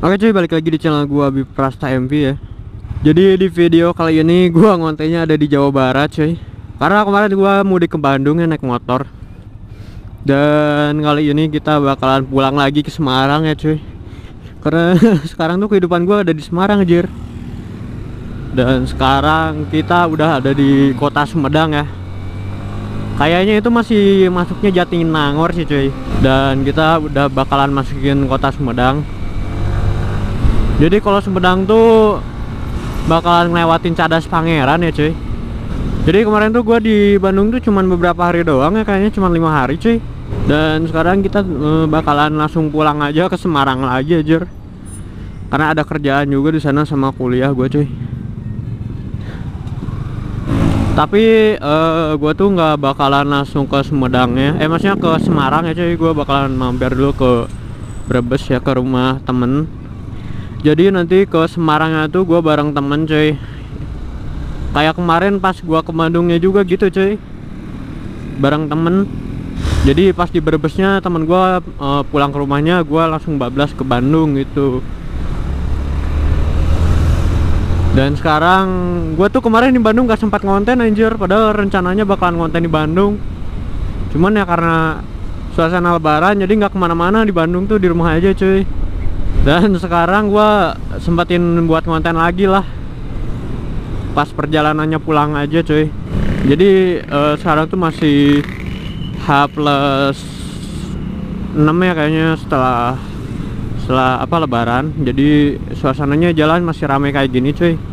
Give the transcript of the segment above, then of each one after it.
Oke cuy balik lagi di channel gua Abi Prasta MV ya. Jadi di video kali ini gua ngontenya ada di Jawa Barat cuy. Karena kemarin gua mudik ke Bandung ya naik motor. Dan kali ini kita bakalan pulang lagi ke Semarang ya cuy. Karena sekarang tuh kehidupan gua ada di Semarang anjir. Dan sekarang kita udah ada di kota Sumedang ya. Kayaknya itu masih masuknya Jatinangor sih cuy. Dan kita udah bakalan masukin kota Sumedang jadi kalau Sumedang tuh bakalan ngelewatin Cadas Pangeran ya cuy. Jadi kemarin tuh gue di Bandung tuh cuman beberapa hari doang ya kayaknya cuma lima hari cuy. Dan sekarang kita e, bakalan langsung pulang aja ke Semarang lagi aja karena ada kerjaan juga di sana sama kuliah gue cuy. Tapi e, gue tuh nggak bakalan langsung ke Sumedangnya eh maksudnya ke Semarang ya cuy. Gue bakalan mampir dulu ke Brebes ya ke rumah temen jadi nanti ke Semarangnya tuh gue bareng temen cuy. Kayak kemarin pas gua ke Bandungnya juga gitu cuy. Bareng temen. Jadi pas di Brebesnya temen gua uh, pulang ke rumahnya gua langsung bablas ke Bandung gitu. Dan sekarang gua tuh kemarin di Bandung gak sempat ngonten anjir. Padahal rencananya bakalan ngonten di Bandung. Cuman ya karena suasana lebaran jadi nggak ke mana-mana di Bandung tuh di rumah aja cuy dan sekarang gua sempatin buat konten lagi lah. Pas perjalanannya pulang aja cuy. Jadi uh, sekarang tuh masih H plus 6 ya kayaknya setelah setelah apa lebaran. Jadi suasananya jalan masih ramai kayak gini cuy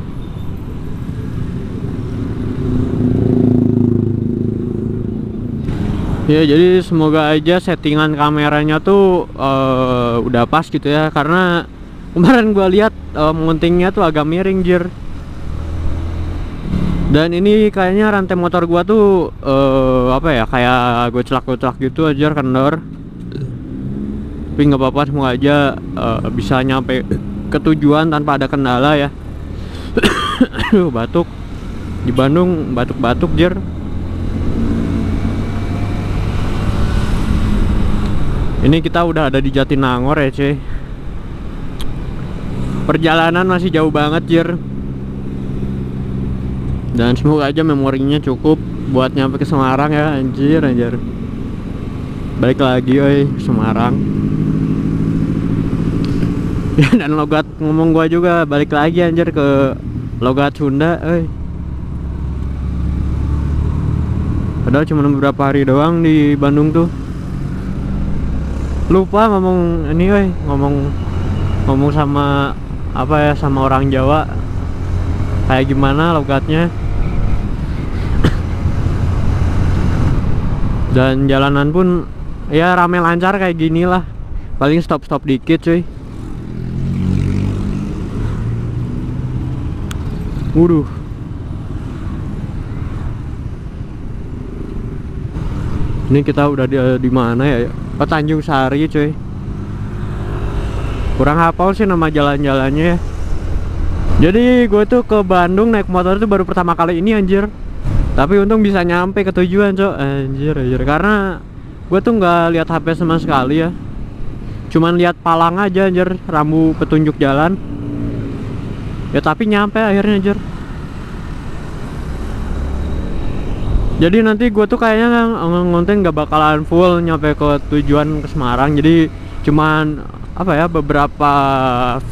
Ya jadi semoga aja settingan kameranya tuh uh, udah pas gitu ya. Karena kemarin gua lihat uh, mountingnya tuh agak miring jir. Dan ini kayaknya rantai motor gua tuh uh, apa ya kayak gue celak-celak gitu aja kendor. Tapi nggak apa-apa semoga aja uh, bisa nyampe ke tujuan tanpa ada kendala ya. Batuk. Di Bandung batuk-batuk jir Ini kita udah ada di Jatinangor ya cuy. Perjalanan masih jauh banget jir. Dan semoga aja memorinya cukup Buat nyampe ke Semarang ya anjir anjir. Balik lagi oi Semarang. Ya dan logat ngomong gua juga balik lagi anjir ke logat Sunda oi. Padahal cuma beberapa hari doang di Bandung tuh lupa ngomong ini woi ngomong ngomong sama apa ya sama orang Jawa. Kayak gimana logatnya? Dan jalanan pun ya rame lancar kayak gini lah. Paling stop stop dikit cuy. Waduh ini kita udah di, di mana ya Oh Tanjung Sari cuy. Kurang hafal sih nama jalan-jalannya ya. Jadi gue tuh ke Bandung naik motor itu baru pertama kali ini anjir. Tapi untung bisa nyampe ke tujuan cok. Anjir anjir. Karena gue tuh nggak lihat HP sama sekali ya. Cuman lihat palang aja anjir. Rambu petunjuk jalan. Ya tapi nyampe akhirnya anjir jadi nanti gue tuh kayaknya ngonten gak bakalan full nyampe ke tujuan ke Semarang. Jadi cuman apa ya beberapa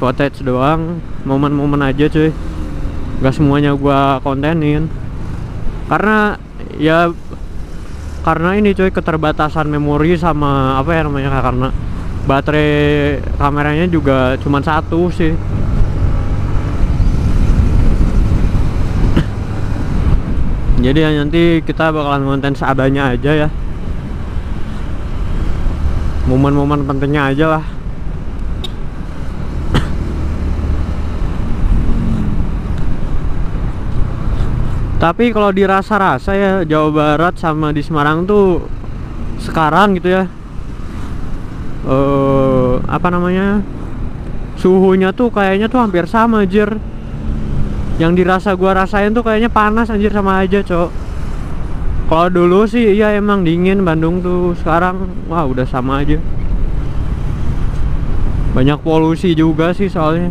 footage doang momen-momen aja cuy. Gak semuanya gue kontenin. Karena ya karena ini cuy keterbatasan memori sama apa ya namanya karena baterai kameranya juga cuman satu sih jadi ya nanti kita bakalan konten seadanya aja ya. Momen-momen pentingnya aja lah. Tapi kalau dirasa-rasa ya Jawa Barat sama di Semarang tuh sekarang gitu ya uh, apa namanya suhunya tuh kayaknya tuh hampir sama jir yang dirasa gua rasain tuh kayaknya panas anjir sama aja cok. Kalau dulu sih iya emang dingin Bandung tuh. Sekarang wah udah sama aja. Banyak polusi juga sih soalnya.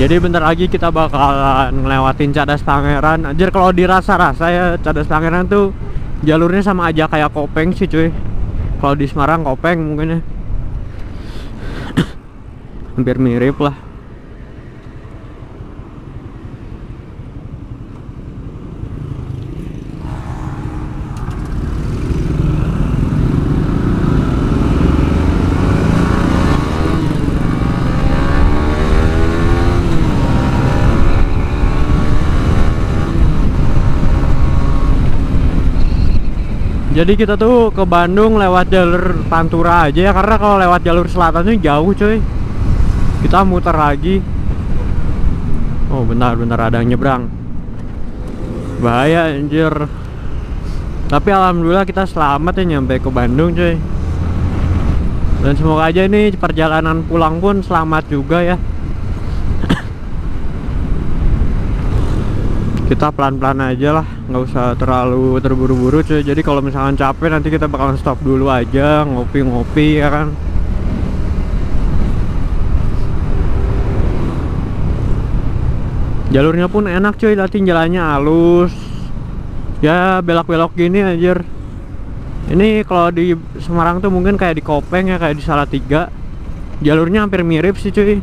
Jadi bentar lagi kita bakalan ngelewatin Cadas Pangeran. Anjir kalau dirasa-rasa ya Cadas Pangeran tuh jalurnya sama aja kayak Kopeng sih cuy. Kalau di Semarang Kopeng mungkin ya. Hampir mirip lah Jadi kita tuh ke Bandung lewat jalur Pantura aja ya karena kalau lewat jalur selatan tuh jauh cuy. Kita muter lagi. Oh benar benar ada yang nyebrang. Bahaya anjir. Tapi alhamdulillah kita selamat ya nyampe ke Bandung cuy. Dan semoga aja ini perjalanan pulang pun selamat juga ya. Kita pelan-pelan aja lah nggak usah terlalu terburu-buru cuy. Jadi kalau misalkan capek nanti kita bakalan stop dulu aja ngopi-ngopi ya kan? Jalurnya pun enak cuy. Latih jalannya halus. Ya belok-belok gini anjir. Ini kalau di Semarang tuh mungkin kayak di Kopeng ya kayak di Salatiga. Jalurnya hampir mirip sih cuy.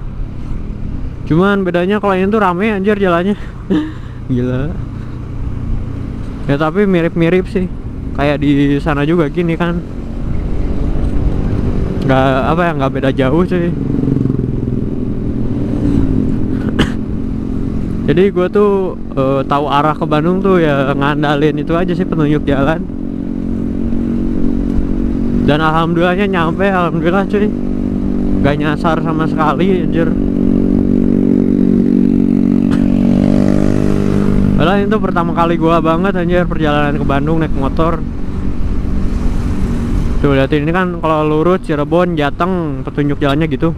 Cuman bedanya kalau ini tuh rame anjir jalannya gila. Ya tapi mirip-mirip sih. Kayak di sana juga gini kan. Nggak apa ya nggak beda jauh cuy jadi gue tuh uh, tahu arah ke Bandung tuh ya ngandalin itu aja sih penunjuk jalan. Dan alhamdulillahnya nyampe alhamdulillah cuy. Gak nyasar sama sekali anjir Padahal itu pertama kali gua banget anjir perjalanan ke Bandung naik motor. Tuh liatin ini kan kalau lurus Cirebon, Jateng petunjuk jalannya gitu.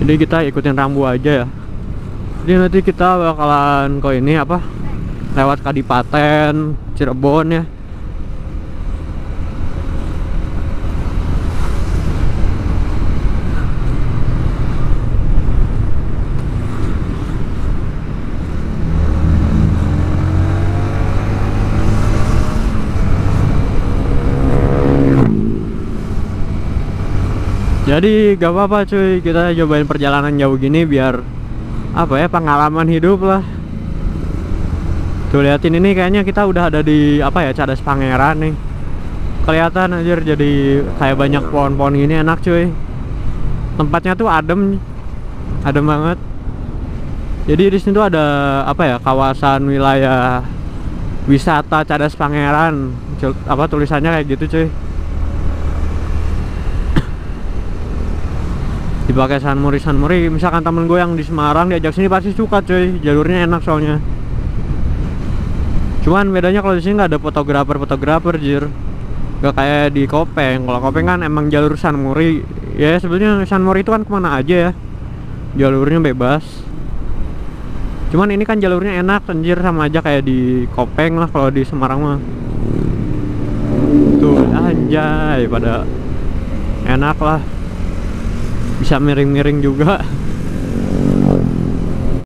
Jadi kita ikutin rambu aja ya. Jadi nanti kita bakalan ke ini apa? Lewat Kadipaten, Cirebon ya. Jadi gak apa-apa cuy. Kita cobain perjalanan jauh gini biar apa ya pengalaman hidup lah. Tuh liatin ini kayaknya kita udah ada di apa ya Cadas Pangeran nih. Kelihatan aja jadi kayak banyak pohon-pohon gini enak cuy. Tempatnya tuh adem. Adem banget. Jadi di sini tuh ada apa ya kawasan wilayah wisata Cadas Pangeran. Apa tulisannya kayak gitu cuy dipakai Sanmuri Sanmuri misalkan temen gue yang di Semarang diajak sini pasti suka cuy. Jalurnya enak soalnya. Cuman bedanya kalau di sini nggak ada fotografer fotografer jir. Gak kayak di Kopeng. Kalau Kopeng kan emang jalur Sanmuri ya sebenarnya Sanmuri itu kan ke mana aja ya. Jalurnya bebas. Cuman ini kan jalurnya enak anjir. Sama aja kayak di Kopeng lah kalau di Semarang mah. Tuh anjay pada enak lah bisa miring-miring juga